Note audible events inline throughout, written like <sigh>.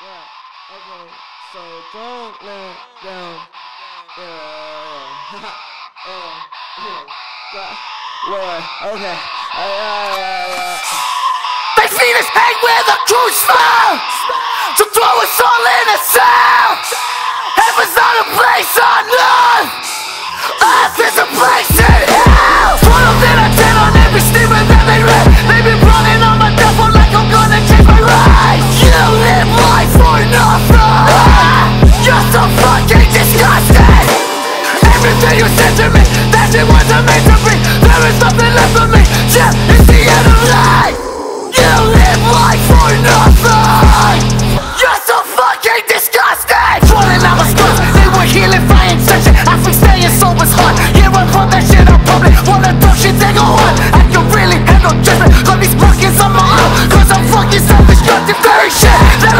Yeah, okay, so don't let down. <laughs> Yeah, yeah, yeah. Okay. Uh, yeah, yeah. They feed us hang the crews fall To throw us all in a cell Heaven's not a place on earth Earth is a place To me. That it wasn't meant to be There is nothing left for me Yeah, it's the end of life. You live life for nothing. You're so fucking disgusting. Falling out my scars They were healing fire section I think staying sober's hard. Here I put that shit out public. Wanna talk shit they go on. I can really handle judgment. Got these pockets on my own Cause I'm fucking self-destructive Very shit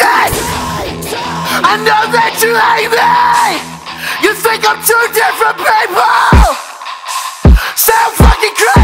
disgusting I know that you hate me! You think I'm two different people! Sound fucking crazy